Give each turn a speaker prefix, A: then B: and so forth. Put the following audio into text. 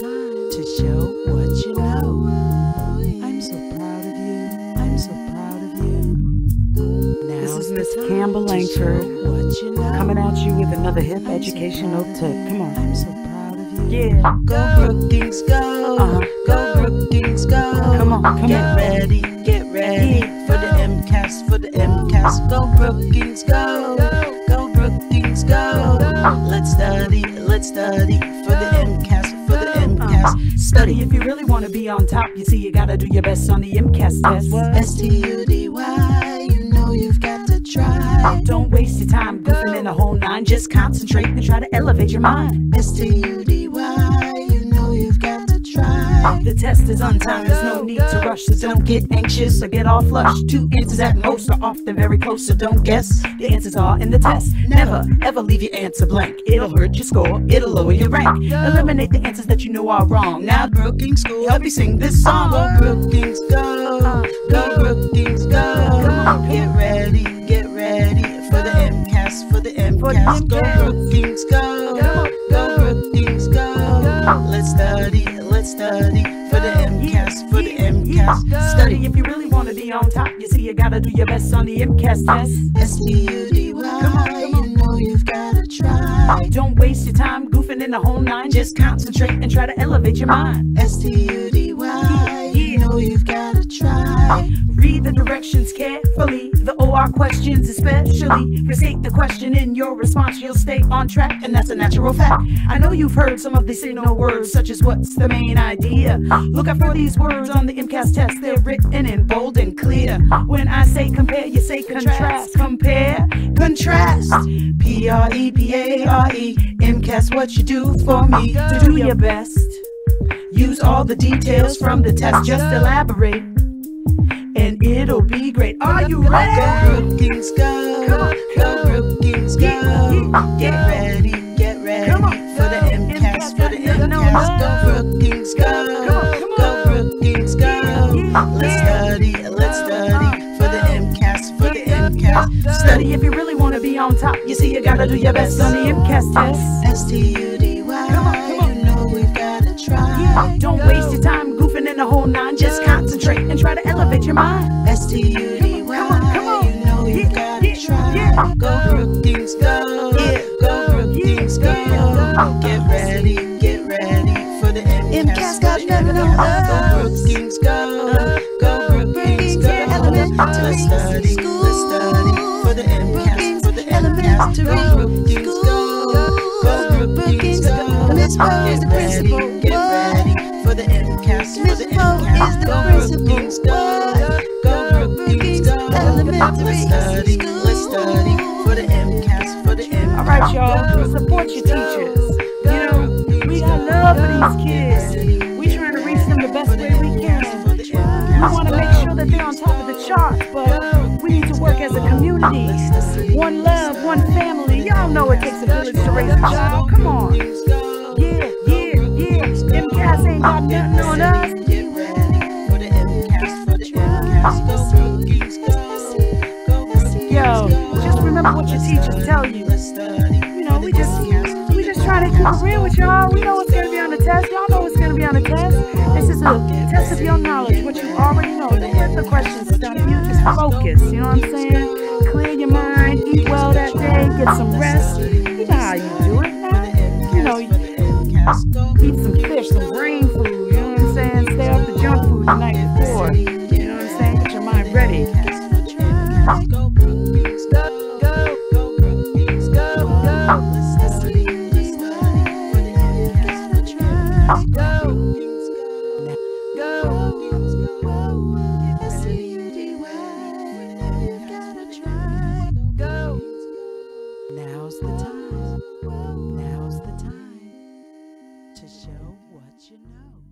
A: time to show what you know. I'm so proud of you. I'm so proud of you. Now
B: This is Miss Campbell Langford,
A: what you know.
B: Coming at you with another hip
A: I'm so
B: educational
A: of
B: tip. Come on.
A: I'm so proud of you.
B: Yeah.
A: Go Brookings, go.
B: Uh-huh.
A: Go Brookings, go.
B: Come on, come
A: get
B: on.
A: ready, get ready for the MCAS, for the MCAS. Go Brookings, go. Go Brookings, go. Let's study, let's study
B: Study if you really want to be on top. You see, you gotta do your best on the MCAS test.
A: S T U D Y, you know you've got to try.
B: Don't waste your time goofing in the whole nine. Just concentrate and try to elevate your mind.
A: S T U D Y,
B: The test is on time, there's no need to rush, so don't get anxious or get all flushed. Two answers at most are often very close, so don't guess. The answers are in the test. Never, ever leave your answer blank. It'll hurt your score, it'll lower your rank. Eliminate the answers that you know are wrong. Now,
A: Brookings School,
B: help me sing this song.
A: Go Brookings, go. Go Brookings, go. Get ready, get ready for the MCAS, for the MCAS. Go. Brookings, go. Go Brookings, go. Let's study, let's study for the MCAS, for the MCAS.
B: Study if you really want to be on top. You see, you gotta do your best on the MCAS test.
A: S T U D Y, you know you've got to try.
B: Don't waste your time goofing in the whole nine. Just concentrate and try to elevate your mind.
A: S T U D Y, you know you've got to try.
B: Read the directions carefully, the OR questions especially. Restate the question in your response, you'll stay on track, and that's a natural fact. I know you've heard some of the signal words, such as what's the main idea. Look out for these words on the MCAS test, they're written in bold and clear. When I say compare, you say contrast. Compare, contrast. P R E P A R E. MCAS, what you do for me to do your best. Use all the details from the test, just elaborate. And it'll be great. Are you ready? Go?
A: Brookings, go.
B: Come on,
A: Go Brookings, go.
B: Yeah, yeah,
A: Get ready, get ready
B: Come on,
A: for the
B: go.
A: MCAS, for the
B: MCAS, no, no.
A: Go Brookings, go.
B: Come on, come
A: Go
B: on.
A: Brookings, go.
B: yeah,
A: Let's study, let's study for the MCAS, for the MCAS.
B: Study if you really want to be on top. You see, you gotta do your best on the MCAS test.
A: S T U D Y,
B: Come on, come on.
A: you know we've got to try.
B: Don't waste your time goofing in the whole nine. Just concentrate and try to elevate your mind.
A: S T U D Y,
B: Come on, come on.
A: you know you've
B: Yeah,
A: got to
B: yeah,
A: try.
B: yeah.
A: Go Brookings, go.
B: Yeah.
A: Go Brookings, go. Get ready, get ready for the MCAS.
C: MCAS got
A: for the
C: nothing on
A: MCAS. Go. Brookings, go. Go Brookings, go.
C: Elementary
A: study,
C: School.
A: study for the MCAS, for the MCAS. Go Brookings, go. Go Brookings, go.
C: Miss Poe is
A: Get
C: the
A: ready,
C: principal. Elementary
A: Let's study, let's study for the MCAS, for the MCAS.
B: All right, y'all. Support your teachers. You know, we got love for these kids. We trying to reach them the best way we can. We want to make sure that they're on top of the charts, but we need to work as a community. One love, one family. Y'all know it takes a village to raise a child. Come on. Yeah, yeah, yeah. MCAS ain't got nothing on us. We just we just trying to keep it real with y'all. We know what's gonna be on the test. Y'all know what's gonna be on the test. This is a test of your knowledge, what you already know. The questions stop you. Just focus. You know what I'm saying? Clear your mind. Eat well that day. Get some rest. You know how you do it. You know, eat some fish, some brain food. You know what I'm saying? Stay off the junk food the night before. You know what I'm saying? Get your mind ready. Now's the time. Now's the time to show what you know.